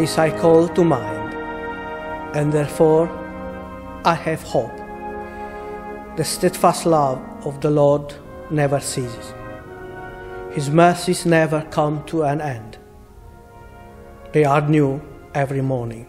This I call to mind, and therefore I have hope. The steadfast love of the Lord never ceases. His mercies never come to an end. They are new every morning.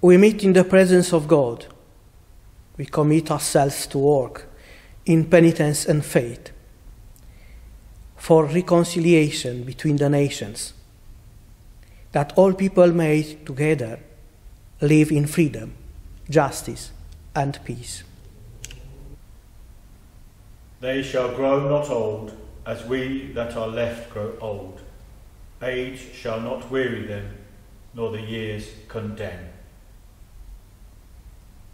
We meet in the presence of God. We commit ourselves to work in penitence and faith for reconciliation between the nations, that all people may together live in freedom, justice, and peace. They shall grow not old, as we that are left grow old. Age shall not weary them, nor the years condemn.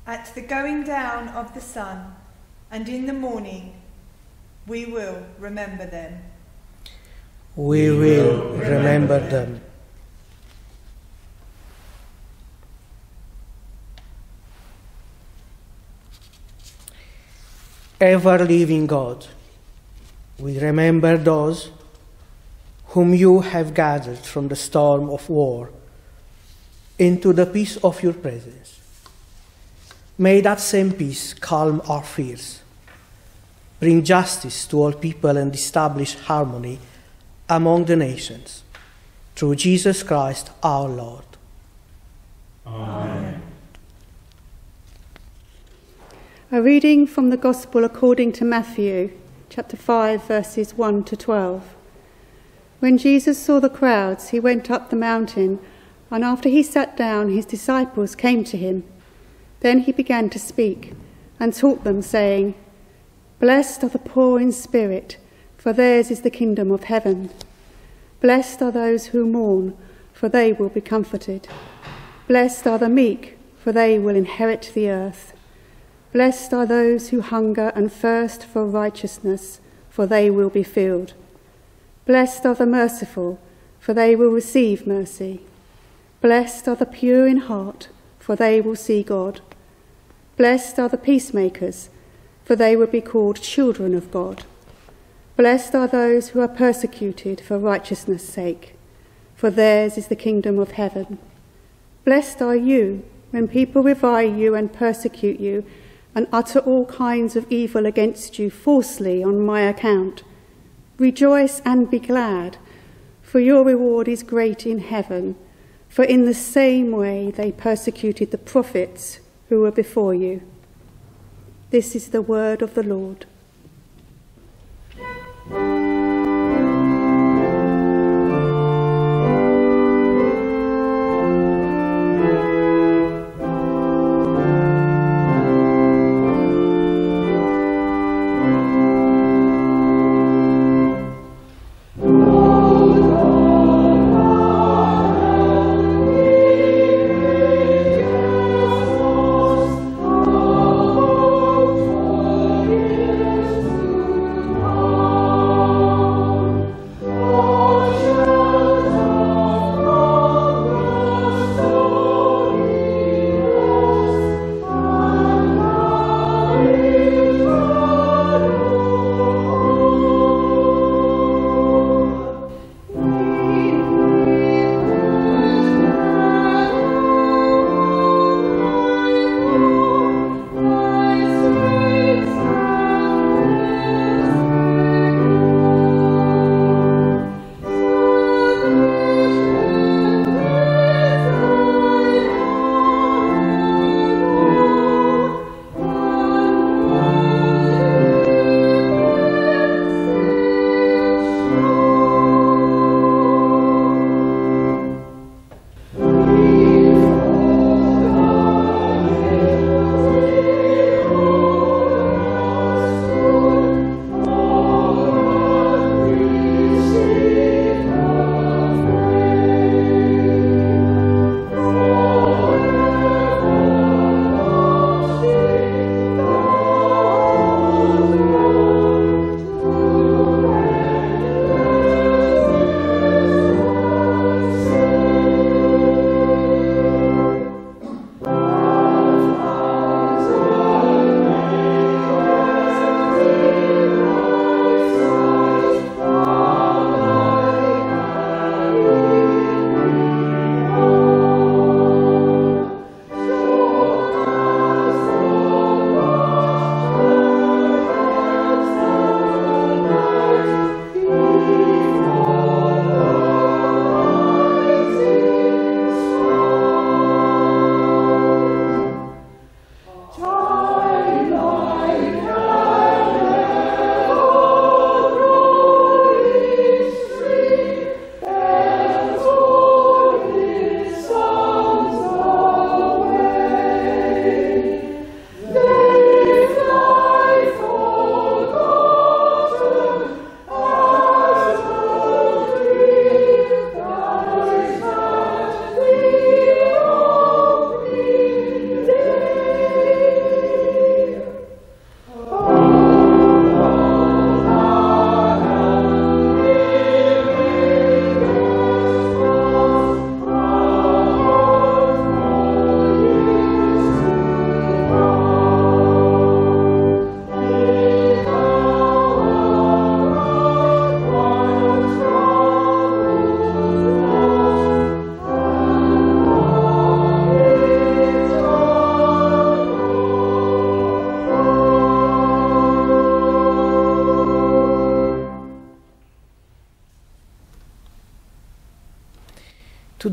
At the going down of the sun, and in the morning, we will remember them. We will remember them. Ever living God, we remember those whom you have gathered from the storm of war into the peace of your presence. May that same peace calm our fears, bring justice to all people, and establish harmony among the nations. Through Jesus Christ our Lord. Amen. A reading from the Gospel according to Matthew, chapter 5, verses 1 to 12. When Jesus saw the crowds, he went up the mountain, and after he sat down, his disciples came to him. Then he began to speak and taught them, saying, Blessed are the poor in spirit, for theirs is the kingdom of heaven. Blessed are those who mourn, for they will be comforted. Blessed are the meek, for they will inherit the earth. Blessed are those who hunger and thirst for righteousness, for they will be filled. Blessed are the merciful, for they will receive mercy. Blessed are the pure in heart, for they will see God. Blessed are the peacemakers, for they will be called children of God. Blessed are those who are persecuted for righteousness' sake, for theirs is the kingdom of heaven. Blessed are you when people revile you and persecute you and utter all kinds of evil against you falsely on my account. Rejoice and be glad, for your reward is great in heaven, for in the same way they persecuted the prophets who were before you. This is the word of the Lord.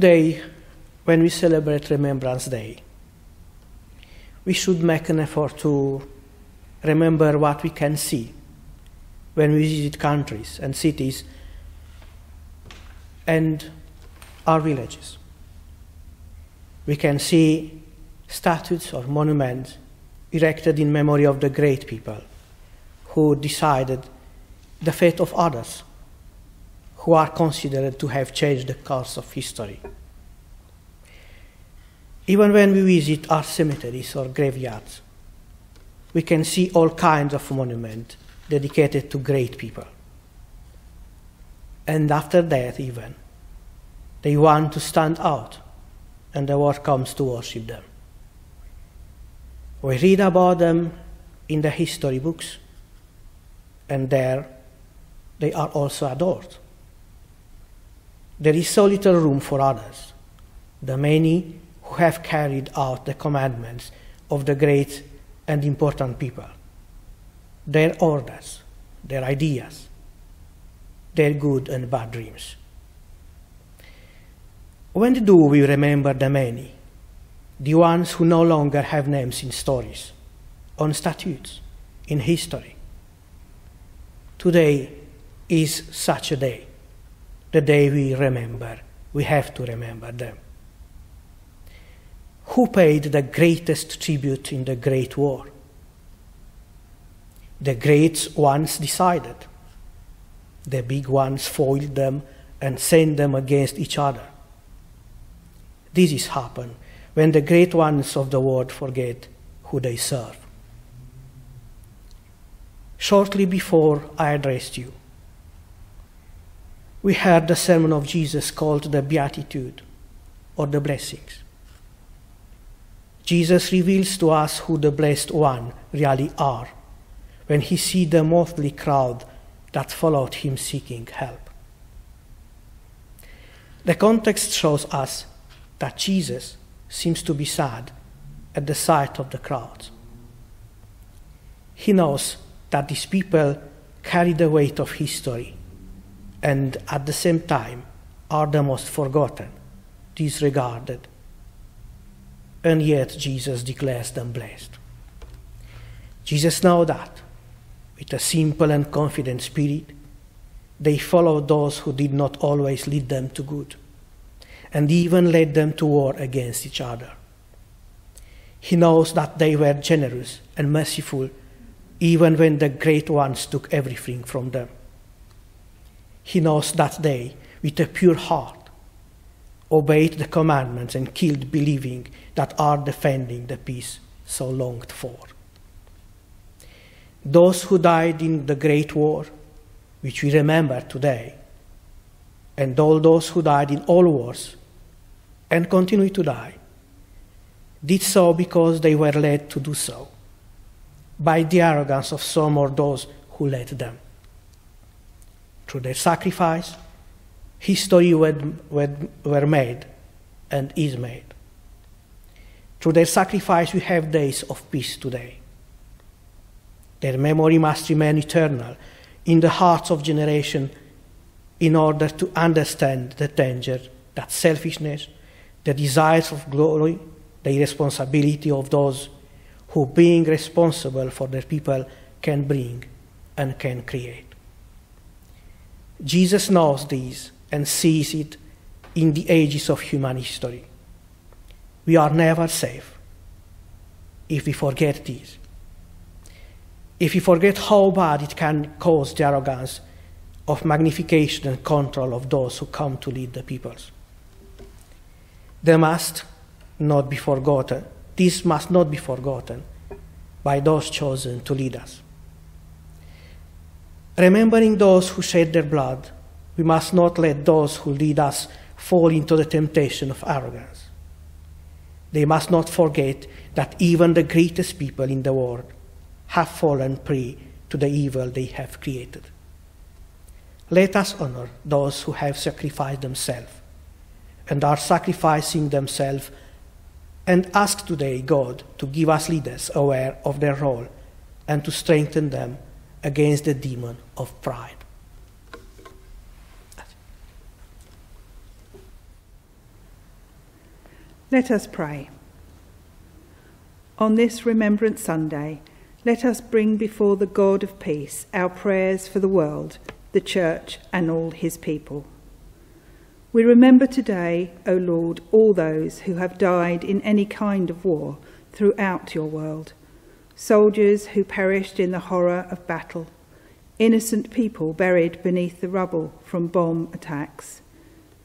Today, when we celebrate Remembrance Day, we should make an effort to remember what we can see when we visit countries and cities and our villages. We can see statues or monuments erected in memory of the great people who decided the fate of others, who are considered to have changed the course of history. Even when we visit our cemeteries or graveyards, we can see all kinds of monuments dedicated to great people. And after death, even, they want to stand out, and the world comes to worship them. We read about them in the history books, and there they are also adored. There is so little room for others, the many who have carried out the commandments of the great and important people, their orders, their ideas, their good and bad dreams. When do we remember the many, the ones who no longer have names in stories, on statutes, in history? Today is such a day, the day we remember, we have to remember them who paid the greatest tribute in the Great War? The great ones decided. The big ones foiled them and sent them against each other. This is happen when the great ones of the world forget who they serve. Shortly before I addressed you, we heard the sermon of Jesus called the Beatitude or the Blessings. Jesus reveals to us who the blessed one really are when he sees the motley crowd that followed him seeking help. The context shows us that Jesus seems to be sad at the sight of the crowd. He knows that these people carry the weight of history and at the same time are the most forgotten, disregarded, and yet Jesus declares them blessed. Jesus knows that with a simple and confident spirit, they followed those who did not always lead them to good, and even led them to war against each other. He knows that they were generous and merciful even when the great ones took everything from them. He knows that they, with a pure heart, obeyed the commandments and killed believing that are defending the peace so longed for. Those who died in the Great War, which we remember today, and all those who died in all wars and continue to die, did so because they were led to do so by the arrogance of some or those who led them. Through their sacrifice, history were, were made and is made. Through their sacrifice, we have days of peace today. Their memory must remain eternal in the hearts of generation in order to understand the danger that selfishness, the desires of glory, the irresponsibility of those who, being responsible for their people, can bring and can create. Jesus knows this and sees it in the ages of human history. We are never safe if we forget this. If we forget how bad it can cause the arrogance of magnification and control of those who come to lead the peoples. They must not be forgotten. This must not be forgotten by those chosen to lead us. Remembering those who shed their blood, we must not let those who lead us fall into the temptation of arrogance. They must not forget that even the greatest people in the world have fallen prey to the evil they have created. Let us honor those who have sacrificed themselves and are sacrificing themselves and ask today God to give us leaders aware of their role and to strengthen them against the demon of pride. Let us pray. On this Remembrance Sunday, let us bring before the God of peace our prayers for the world, the Church, and all his people. We remember today, O Lord, all those who have died in any kind of war throughout your world soldiers who perished in the horror of battle, innocent people buried beneath the rubble from bomb attacks,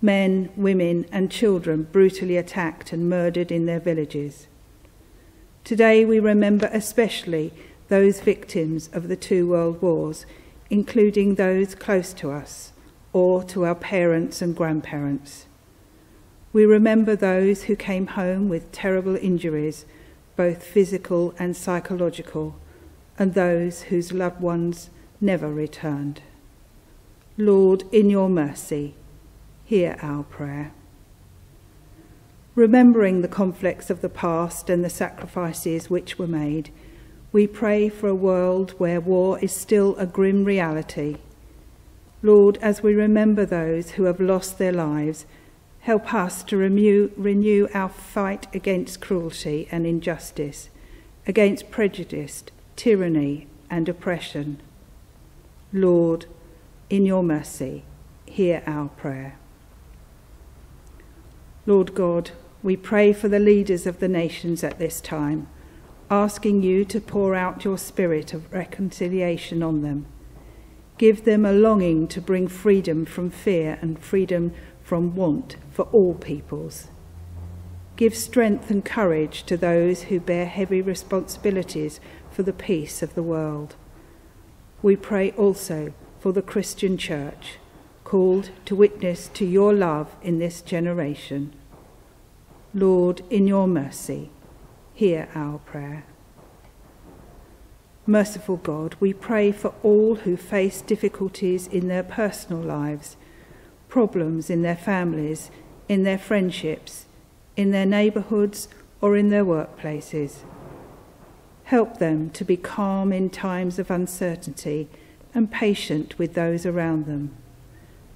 men, women, and children brutally attacked and murdered in their villages. Today we remember especially those victims of the two world wars, including those close to us or to our parents and grandparents. We remember those who came home with terrible injuries, both physical and psychological, and those whose loved ones never returned. Lord, in your mercy, hear our prayer. Remembering the conflicts of the past and the sacrifices which were made, we pray for a world where war is still a grim reality. Lord, as we remember those who have lost their lives, help us to renew, renew our fight against cruelty and injustice, against prejudice, tyranny, and oppression. Lord, in your mercy, hear our prayer. Lord God, we pray for the leaders of the nations at this time asking you to pour out your spirit of reconciliation on them. Give them a longing to bring freedom from fear and freedom from want for all peoples. Give strength and courage to those who bear heavy responsibilities for the peace of the world. We pray also for the Christian Church, called to witness to your love in this generation. Lord, in your mercy, hear our prayer. Merciful God, we pray for all who face difficulties in their personal lives, problems in their families, in their friendships, in their neighbourhoods, or in their workplaces. Help them to be calm in times of uncertainty and patient with those around them.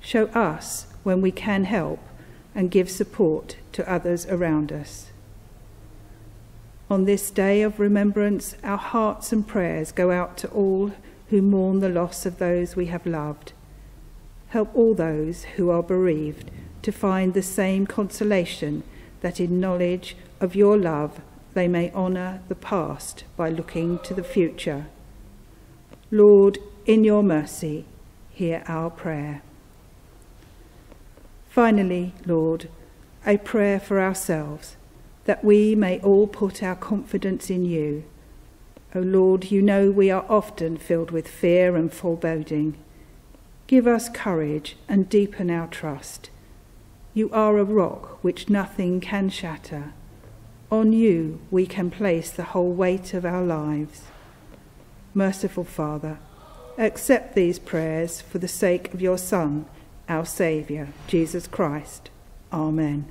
Show us when we can help and give support to others around us. On this day of remembrance, our hearts and prayers go out to all who mourn the loss of those we have loved. Help all those who are bereaved to find the same consolation that in knowledge of your love they may honour the past by looking to the future. Lord, in your mercy, hear our prayer. Finally, Lord, a prayer for ourselves that we may all put our confidence in you. O Lord, you know we are often filled with fear and foreboding. Give us courage and deepen our trust. You are a rock which nothing can shatter. On you we can place the whole weight of our lives. Merciful Father, accept these prayers for the sake of your Son, our Saviour, Jesus Christ. Amen.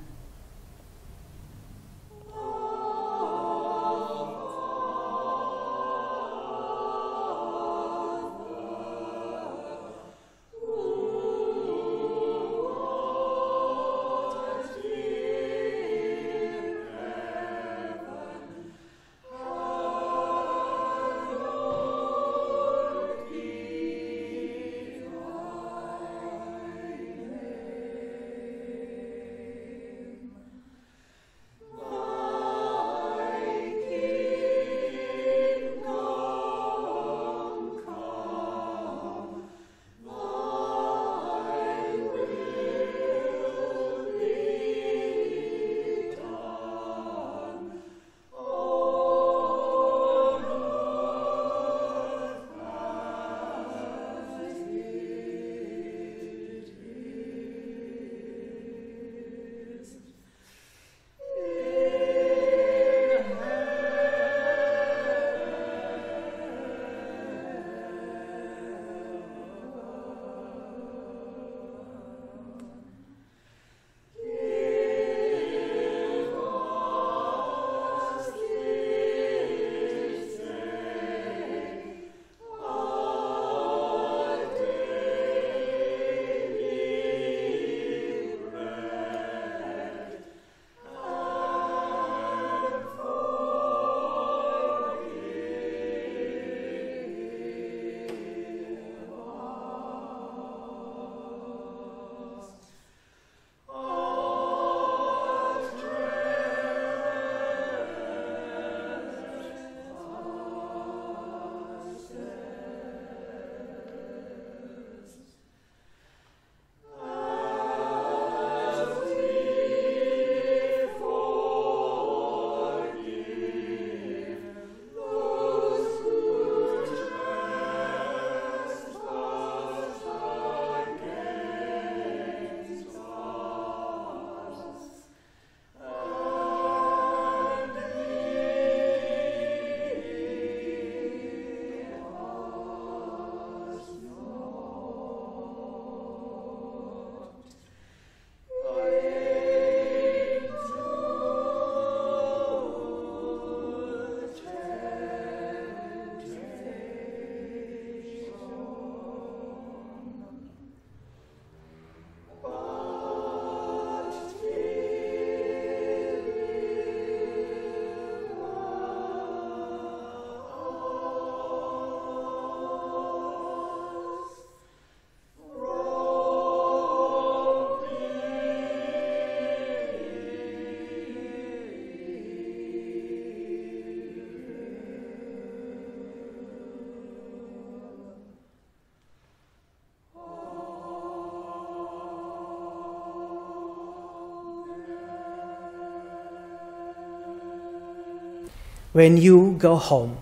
When you go home,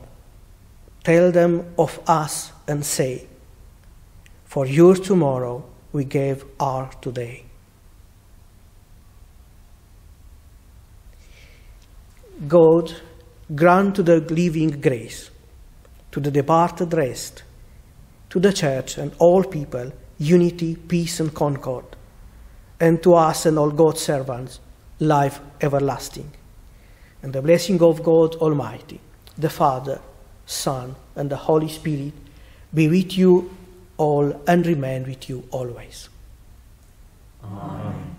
tell them of us and say, For your tomorrow we gave our today. God, grant to the living grace, to the departed rest, to the church and all people unity, peace, and concord, and to us and all God's servants life everlasting. And the blessing of God Almighty, the Father, Son, and the Holy Spirit be with you all and remain with you always. Amen.